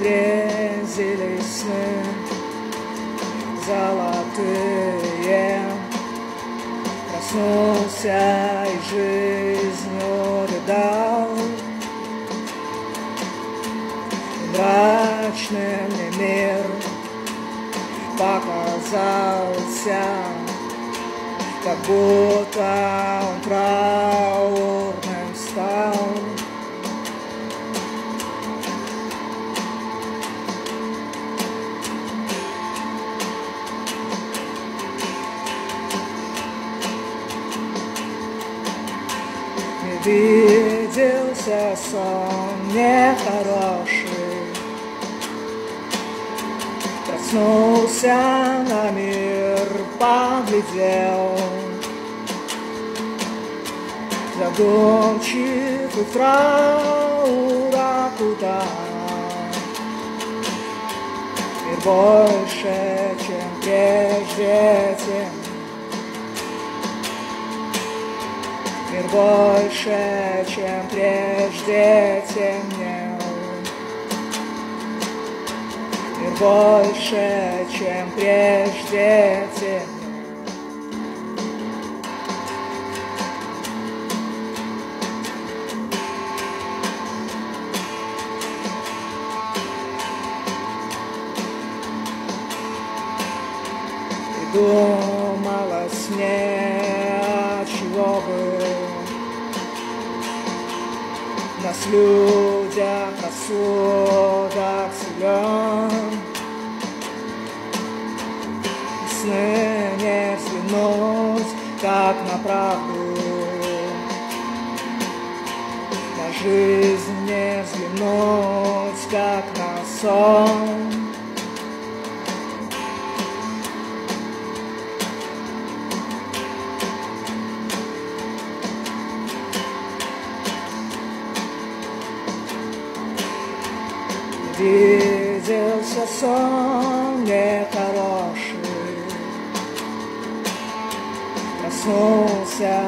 грезились сны золотые. Проснулся и жизнью рыдал. Мрачный мне мир показался, как будто он траурным виделся сон нехороший. Проснулся на мир, поглядел. Задумчив и в траура куда Мир больше, чем прежде тем Больше, чем прежде темнел. Мир больше, чем прежде темнел. Думала с нас людях рассудок силен. Сны не взглянуть, как на правду. На жизнь не взглянуть, как на сон. Виделся сон нехороший, Проснулся